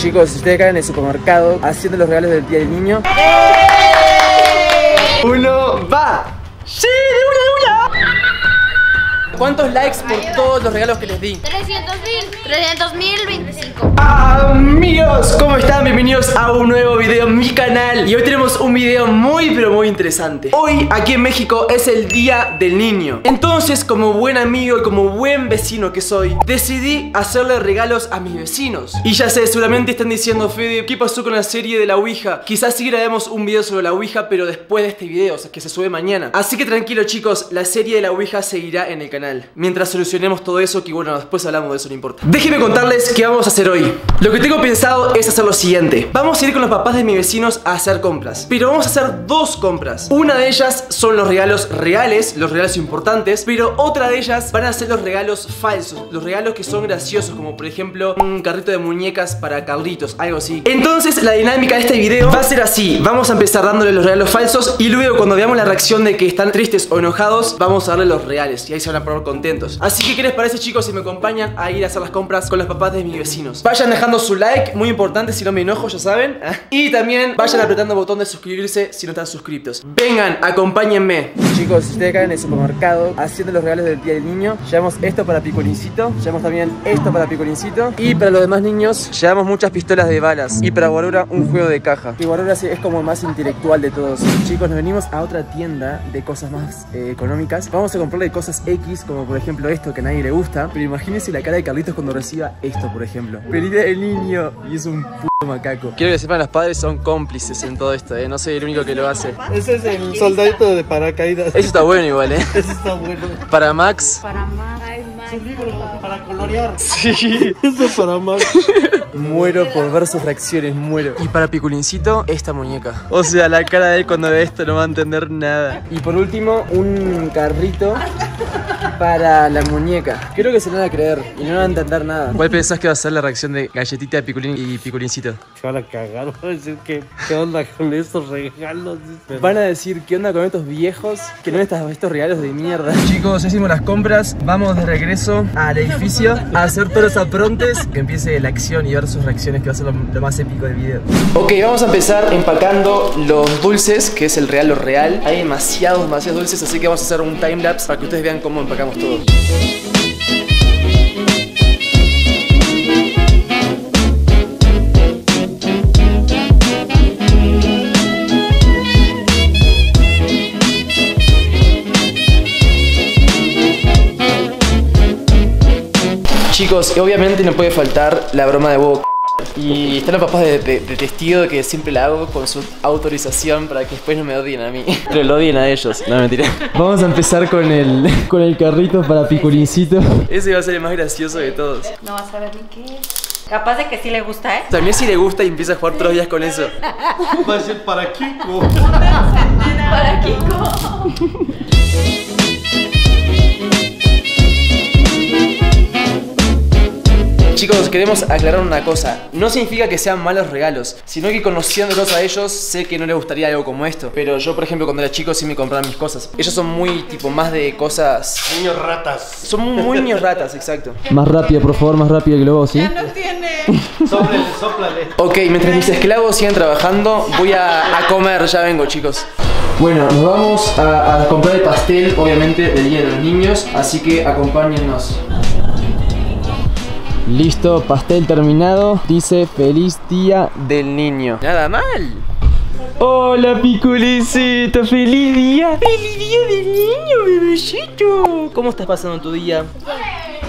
Chicos, ustedes caen en el supermercado haciendo los regalos del Día del Niño. Uno, va. ¡Sí! ¡De una, de una! ¿Cuántos likes por todos los regalos que les di? 300 mil. 300 mil 25. Amigos, ¿cómo están? Bienvenidos a un nuevo video en mi canal Y hoy tenemos un video muy pero muy interesante Hoy aquí en México es el Día del Niño Entonces como buen amigo y como buen vecino que soy Decidí hacerle regalos a mis vecinos Y ya sé, seguramente están diciendo Fede, ¿qué pasó con la serie de la Ouija? Quizás sí grabemos un video sobre la Ouija pero después de este video, o sea que se sube mañana Así que tranquilo chicos, la serie de la Ouija seguirá en el canal Mientras solucionemos todo eso, que bueno, después hablamos de eso, no importa. Déjenme contarles qué vamos a hacer hoy. Lo que tengo pensado es hacer lo siguiente. Vamos a ir con los papás de mis vecinos a hacer compras. Pero vamos a hacer dos compras. Una de ellas son los regalos reales, los regalos importantes Pero otra de ellas van a ser los regalos falsos Los regalos que son graciosos Como por ejemplo un carrito de muñecas para Carlitos, algo así. Entonces la dinámica de este video va a ser así. Vamos a empezar dándole los regalos falsos Y luego cuando veamos la reacción de que están tristes o enojados Vamos a darle los reales. Y ahí se van a contentos. Así que ¿qué les parece chicos si me acompañan a ir a hacer las compras con los papás de mis vecinos? Vayan dejando su like, muy importante si no me enojo, ya saben Y también vayan apretando el botón de suscribirse si no están suscritos Vengan, acompáñenme. Chicos, ustedes caen en el supermercado haciendo los regalos del Día del Niño Llevamos esto para Picolincito, llevamos también esto para Picolincito. Y para los demás niños llevamos muchas pistolas de balas. Y para Guarura un juego de caja. Y Guarura sí es como el más intelectual de todos. Chicos, nos venimos a otra tienda de cosas más eh, económicas. Vamos a comprarle cosas X, como por ejemplo esto que a nadie le gusta Pero imagínense la cara de Carlitos cuando reciba esto, por ejemplo Feliz del Niño Y es un p macaco Quiero que sepan, los padres son cómplices en todo esto, ¿eh? No soy el único que lo hace Ese es el soldadito de paracaídas. Eso está bueno igual, ¿eh? Ese está bueno. Para Max Para libro para colorear. Sí Eso para más. Muero por ver sus reacciones, muero. Y para Piculincito, esta muñeca. O sea, la cara de él cuando ve esto no va a entender nada. Y por último, un carrito para la muñeca. Creo que se lo van a creer y no van a entender nada. ¿Cuál pensás que va a ser la reacción de galletita de Piculín y Piculincito? Se van a cagar. Van a decir que, ¿qué onda con estos regalos? Van a decir, ¿qué onda con estos viejos? Que no estos, estos regalos de mierda. Chicos, ya hicimos las compras. Vamos de regreso al edificio a hacer todos los aprontes. Que empiece la acción y ver sus reacciones, que va a ser lo, lo más épico del video. Ok, vamos a empezar empacando los dulces, que es el regalo real. Hay demasiados, demasiados dulces, así que vamos a hacer un timelapse para que ustedes vean cómo empacamos Chicos, obviamente no puede faltar la broma de huevo y están los papás de, de- de testigo que siempre la hago con su autorización para que después no me odien a mí. Pero lo odien a ellos, no mentira. Vamos a empezar con el, con el carrito para Piculincito. Ese va a ser el más gracioso de todos. No vas a ver ni qué es. Capaz de que sí le gusta, ¿eh? También si le gusta y empieza a jugar todos los días con eso. Va a decir para Kiko. Para Kiko. Chicos, queremos aclarar una cosa. No significa que sean malos regalos, sino que conociéndolos a ellos, sé que no les gustaría algo como esto. Pero yo, por ejemplo, cuando era chico sí me compraban mis cosas. Ellos son muy, tipo, más de cosas... Niños ratas. Son muy, niños ratas, exacto. Más rápido, por favor, más rápido el globo, ¿sí? No tiene. Sóplale, sóplale. Ok, mientras mis esclavos sigan trabajando, voy a, a comer, ya vengo chicos. Bueno, nos vamos a, a comprar el pastel, obviamente, del Día de los Niños, así que acompáñennos. Listo, pastel terminado. Dice feliz día del niño. Nada mal. Hola, piculicito, feliz día. Feliz día del niño, bebecito. ¿Cómo estás pasando tu día?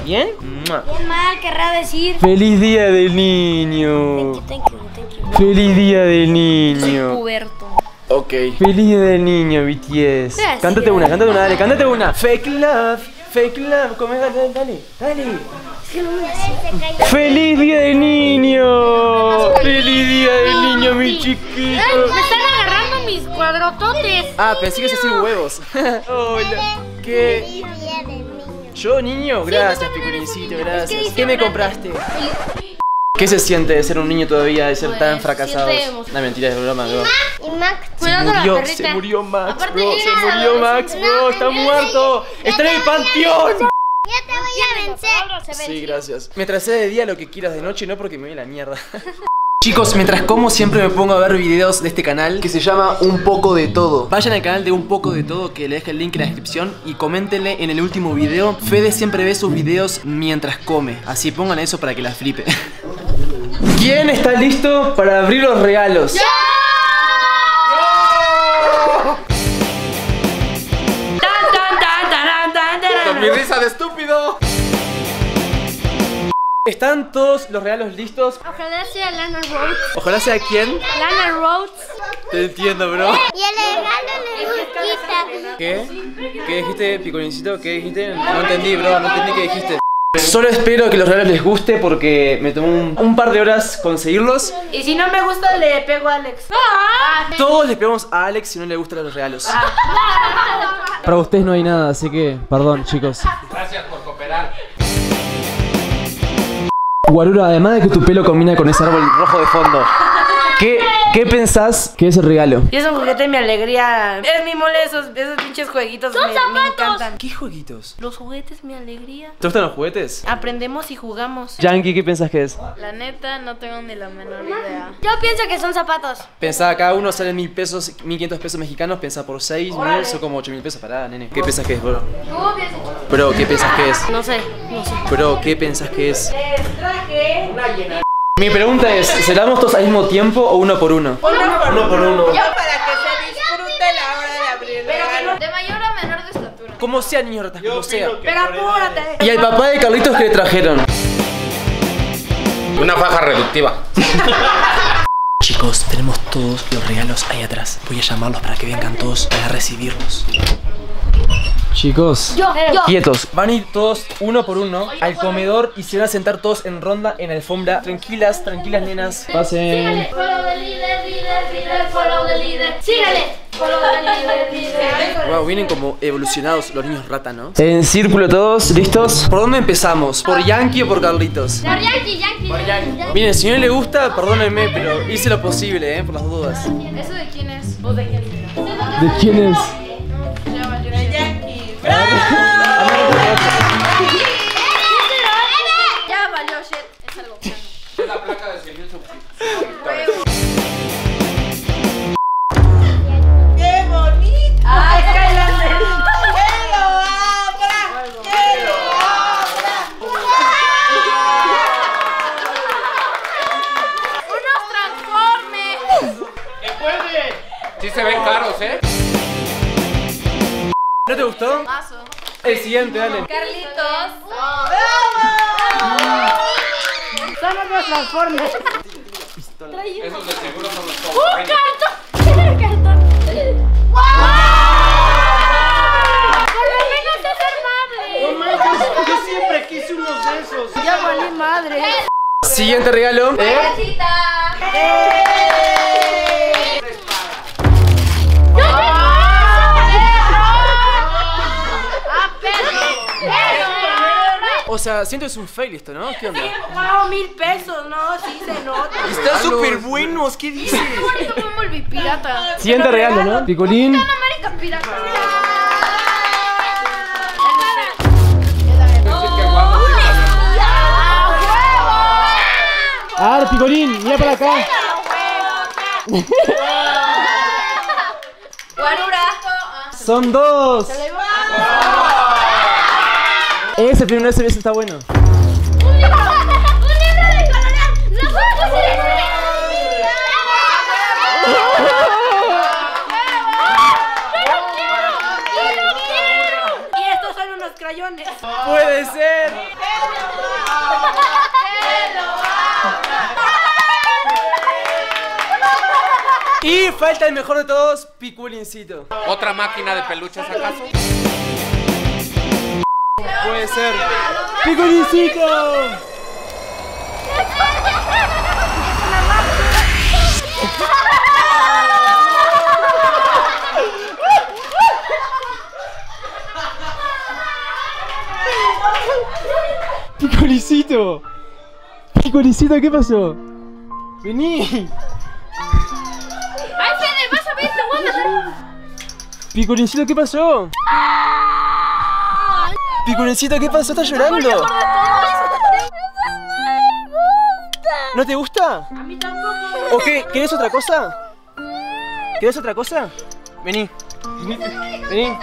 ¿Bien? Mua. Qué mal querrá decir. Feliz día del niño. Thank you, thank you. Feliz día del niño. Puberto. Ok. Feliz día del niño, BTS. Gracias. Cántate una, cántate una, dale, cántate una. Fake love, fake love. Come, dale, dale. Feliz día del niño. Feliz día del niño, mi chiquito. Me están agarrando mis cuadrototes. Ah, pensé que es así huevos. Hola. ¿Qué? ¿Yo, niño? Gracias, piculincito, gracias. ¿Qué me compraste? ¿Qué se siente de ser un niño todavía, de ser tan Pues, fracasados? siente emoción. No, mentira, es broma, bro. Y Max, Se murió, se murió Max, Aparte, bro, se murió Max, bro, está muerto. Está en el panteón. ya te voy a vencer. Sí, gracias. Me tracé de día lo que quieras de noche, no porque me a la mierda. Chicos, mientras como siempre me pongo a ver videos de este canal que se llama Un poco de todo. Vayan al canal de Un poco de todo que le dejo el link en la descripción y coméntenle en el último video. Fede siempre ve sus videos mientras come, así pongan eso para que la flipe. ¿Quién está listo para abrir los regalos? Tan, tan, tan, taran, tan, taran. Mi risa de estúpido. ¿Están todos los regalos listos? Ojalá sea Lana Rhodes. Ojalá sea quién. Lana Rhodes. Te entiendo, bro. Y el regalo le gusta. ¿Qué? ¿Qué dijiste, picolincito? ¿Qué dijiste? No entendí, bro, no entendí qué dijiste. Solo espero que los regalos les guste porque me tomó un, un par de horas conseguirlos. Y si no me gusta, le pego a Alex. Todos le pegamos a Alex si no le gustan los regalos. Para ustedes no hay nada, así que perdón, chicos. Guarura, además de que tu pelo combina con ese árbol rojo de fondo, ¿qué, qué pensás que es el regalo? Y es un juguete de mi alegría. Es mi mole, esos, esos pinches jueguitos me, me encantan. ¿Qué jueguitos? Los juguetes, mi alegría. ¿Te gustan los juguetes? Aprendemos y jugamos. Yankee, ¿qué pensás que es? La neta, no tengo ni la menor idea. Yo pienso que son zapatos. Pensaba, cada uno sale mil pesos, mil quinientos pesos mexicanos, pensá por seis, mil, son como ocho mil pesos. Pará, nene. ¿Qué pensás que es, bro? Bro, ¿qué pensás que es? No sé, no sé. Bro, ¿qué pensás que es? Mi pregunta es, ¿se la damos todos al mismo tiempo o uno por uno? Uno por uno. para que se disfrute la hora de abrir regalo. De mayor a menor de estatura. Como sea, niños ratas, como sea. Pero apúrate. ¿Y al papá de Carlitos que le trajeron? Una faja reductiva. Chicos, tenemos todos los regalos ahí atrás. Voy a llamarlos para que vengan todos para recibirlos. Chicos, Yo, yo. Quietos, van a ir todos uno por uno al comedor y se van a sentar todos en ronda en alfombra. Tranquilas, tranquilas, nenas. pasen. Follow the leader, leader, leader, follow the leader. Sígale. Follow the leader, leader. Wow, vienen como evolucionados los niños rata, ¿no? En círculo todos, ¿listos? ¿Por dónde empezamos? ¿Por Yankee o por Carlitos? Por Yankee, Yankee. Miren, si no le gusta, perdónenme, pero hice lo posible, ¿eh? Por las dudas. ¿Eso de quién es? ¿O de quién? ¿De quién es? Ya siguiente, dale. Carlitos. Transformes. Esos de seguro son los top. ¡Un cartón! cartón! Por lo menos es armable. Yo siempre quise unos de esos. Ya valí madre. Siguiente regalo. ¿Eh? O sea, siento que es un fail esto, ¿no? ¿Qué onda? Wow, mil pesos, no, sí se nota. Están súper buenos, ¿qué dices? Bonito como el pirata. Siguiente regalo, ¿no? Picolín. Marica pirata. A ver, Picolín, mira para acá. Guarura. Son dos. Ese primero, ese ese está bueno. ¡Un libro de colorear! ¡No puedo hacer Y estos son unos crayones. ¡Puede ser! Y falta el mejor de todos, Piculincito. ¿Otra máquina de peluches acaso? Puede ser. ¡Picolincito! ¡Picolicito! ¡Picolicito, qué pasó! ¡Vení! ¡Ay, Fede! ¡Vas a ver! ¡Te voy a! Picolicito, ¿qué pasó? Picolicito, ¿qué pasó? ¿Estás llorando? ¡Eso no me gusta! ¿No te gusta? A mí tampoco. ¿O qué? ¿Querés otra cosa? ¿Querés otra cosa? Vení. Vení. Vení.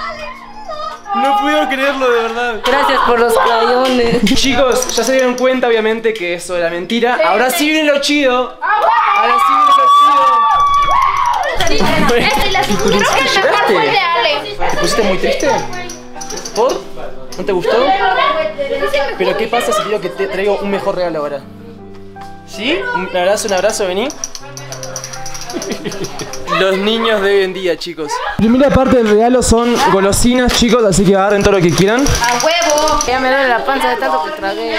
No puedo creerlo, de verdad. Gracias por los crayones. Chicos, ya se dieron cuenta, obviamente, que eso era mentira. Ahora sí viene lo chido. Ahora sí viene lo chido. Y la segunda. Creo que el mejor fue el de Ale. ¿Te pusiste muy triste? ¿Por? ¿No te gustó? Pero ¿qué pasa si te digo que te traigo un mejor regalo ahora? ¿Sí? Un abrazo, un abrazo, vení. Los niños de hoy en día, chicos. Primera parte del regalo son golosinas, chicos, así que agarren todo lo que quieran. ¡A huevo! Ya me duele la panza de tanto que tragué.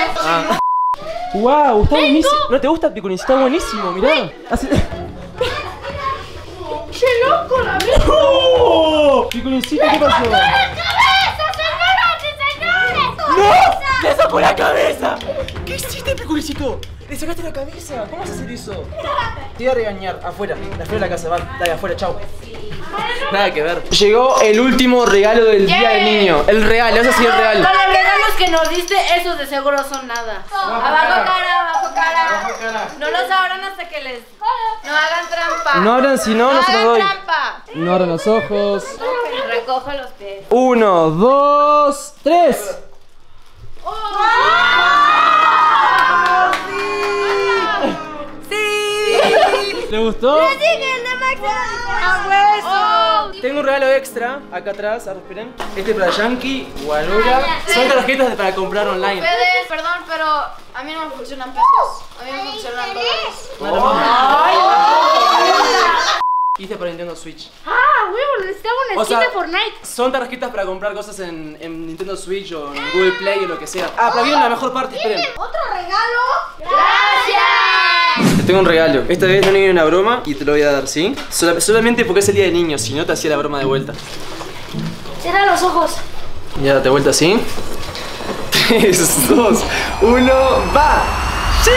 ¡Wow! Está buenísimo. ¿No te gusta el picolín? Está buenísimo, mirá. Hace- ¡Qué loco la vida! ¡Oh! ¿qué pasó? ¡No! ¡Le sacó la cabeza! ¿Qué hiciste, Picolincito? ¡Le sacaste la cabeza! ¿Cómo vas a hacer eso? Te iba a regañar. Afuera. Afuera de la casa. Va. Dale, afuera. Chao. Nada que ver. Llegó el último regalo del día del niño. El regalo. Ese sí el Con regalo. los regalos que nos diste, esos de seguro son nada. Abajo cara, abajo cara. No los abran hasta que les. No hagan trampa. No abran si no, no se los doy. trampa. No abran los ojos. Recojo los pies. Uno, dos, tres. ¿Le gustó? Tengo un regalo extra acá atrás, ahora esperen. Este para Yankee, Guanuga. Son tarjetas para comprar online. Ustedes, perdón, pero a mí no me funcionan pesos. A mí me funcionan dólares. Hice para Nintendo Switch. ¡Ah, huevo! Necesitaba una O skin sea, de Fortnite. son tarjetas para comprar cosas en, en Nintendo Switch o en Google Play o lo que sea. Ah, pero viene la mejor parte, esperen. ¿Otro regalo? ¡Gracias! Te tengo un regalo. Esta vez no viene una broma y te lo voy a dar, ¿sí? Sola- solamente porque es el día de niños, si no te hacía la broma de vuelta. Cierra los ojos. Ya date vuelta así. 3, 2, 1, va. ¡Sí!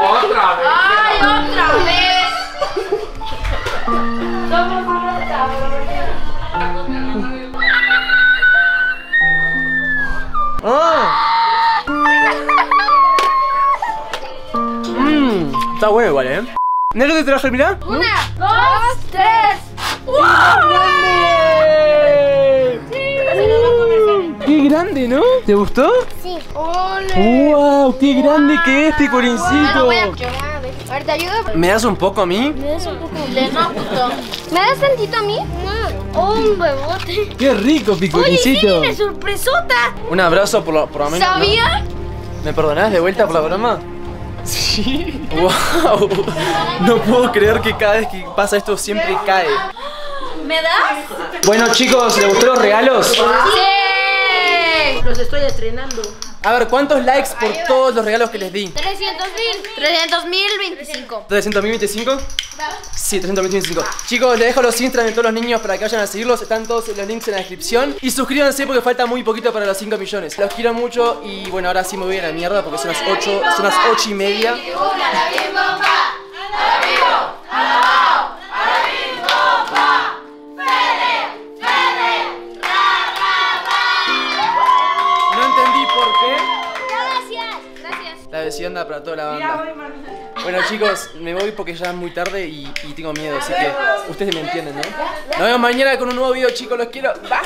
Otra vez. ¡Ay, otra vez! ¡Ah! Mmm, está bueno igual, ¿eh? ¿Nero te traje, mirá? Una, dos, tres. ¡Qué grande, ¿no? ¿Te gustó? Sí. ¡Wow! ¡Qué grande que es, Picorincito! A ver, ¿te ayudo? ¿Me das un poco a mí? ¿Me das un poco? No, puto. ¿Me das tantito a mí? No. Oh, un bebote. ¡Qué rico, Oye, sí, Picorincito! viene sorpresota. Un abrazo por, lo, por lo menos. ¿no? ¿Sabía? ¿Me perdonás de vuelta por la broma? Sí. ¡Wow! No puedo creer que cada vez que pasa esto siempre cae. ¿Me das? Bueno, chicos, ¿les gustó los regalos? ¡Sí! Los estoy estrenando. A ver, ¿cuántos likes por todos los regalos que les di? 300 mil. 300 mil 25. 300.025? Sí, 300.025. Chicos, les dejo los Instagram de todos los niños para que vayan a seguirlos. Están todos los links en la descripción. Y suscríbanse porque falta muy poquito para los 5 millones. Los quiero mucho y bueno, ahora sí me voy a la mierda porque son las 8, son las 8 y media. Vecindad para toda la banda. Bueno chicos, me voy porque ya es muy tarde y, y tengo miedo, así que ustedes me entienden, ¿no? Nos vemos mañana con un nuevo video chicos, los quiero. Bye.